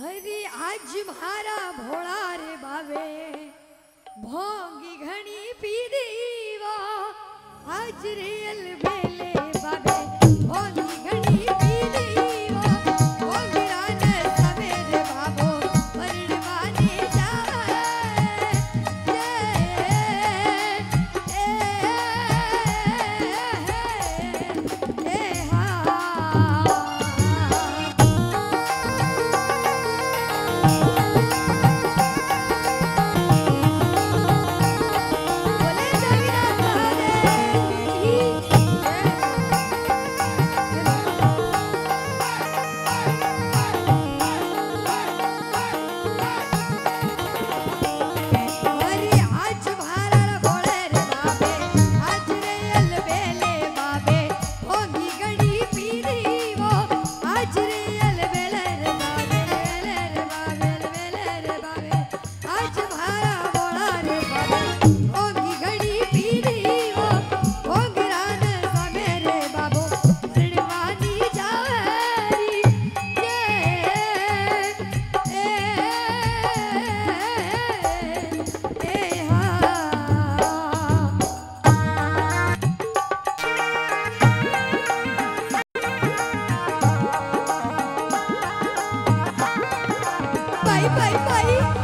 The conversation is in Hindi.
हरी आज मारा भोला रे बावे भोंगी घनी पी दीवा आज रेल में पाई पाई पाई